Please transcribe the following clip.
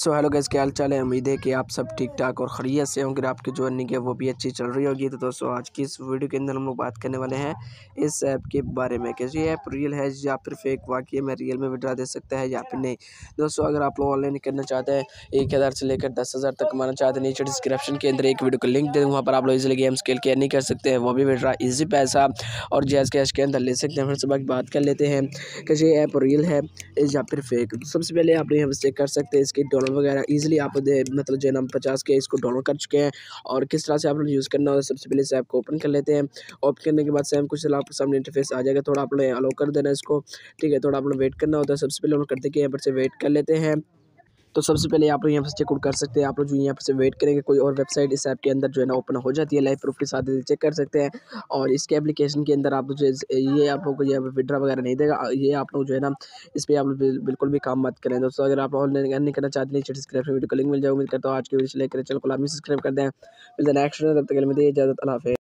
So hello guys क्या हाल चाल है? उम्मीद है कि आप सब ठीक ठाक और खरीत से होंगे आपकी जो अर्निंग है वो भी अच्छी चल रही होगी। तो दोस्तों, आज की इस वीडियो के अंदर हम लोग बात करने वाले हैं इस ऐप के बारे में कि ये ऐप रियल है या फिर फेक वाकई में रियल में विड्रा दे सकता है या फिर नहीं? दोस्तों, अगर आप लोग ऑनलाइन करना चाहते हैं, एक हज़ार से लेकर दस हज़ार तक कमाना चाहते हैं, नीचे डिस्क्रिप्शन के अंदर एक वीडियो का लिंक दे दूँ वहाँ पर आप लोग इजिली गेम स्केल के नहीं कर सकते हैं। वो भी विड्रा ईजी पैसा। और जैस कैश के अंदर ले सकते हैं। फिर सुबह बात कर लेते हैं कि ये ऐप रियल है या फिर फेक सबसे पहले आप लोग यहाँ चेक कर सकते हैं इसकी डॉलर वगैरह ईजिली आप मतलब जो है ना, पचास के इसको डाउनलोड कर चुके हैं। और किस तरह से आप लोग यूज़ करना है सबसे पहले इस ऐप को ओपन कर लेते हैं। ओपन करने के बाद सेम कुछ आपके सामने इंटरफेस आ जाएगा, थोड़ा आप लोग अलाउ कर देना इसको। ठीक है, थोड़ा आप लोग वेट करना होता है, सबसे पहले हम करते हैं यहाँ पर से वेट कर लेते हैं। तो सबसे पहले आप लोग यहाँ पर चेकआउट कर सकते हैं। आप लोग जो यहाँ पर से वेट करेंगे, कोई और वेबसाइट इस ऐप के अंदर जो है ना ओपन हो जाती है लाइव प्रूफ के साथ चेक कर सकते हैं। और इसके एप्लीकेशन के अंदर आप जो ये आप लोग को ये विड्रा वगैरह नहीं देगा। ये आप लोग जो है ना, इस पर आप लोग बिल्कुल भी काम मत करें। दोस्तों, अगर आप ऑनलाइन नहीं करना चाहते हैं डिस्क्रिप्शन वीडियो का लिंक मिल जाए उम्मीद करता हूँ आज की वीडियो लेकर चलो कल सब्सक्राइब कर। दें। नेक्स्ट तब तक मिलते हैं इजाज़त, अल्लाह